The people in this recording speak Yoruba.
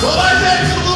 tó bá jẹ́